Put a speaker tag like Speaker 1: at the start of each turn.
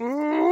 Speaker 1: Mm.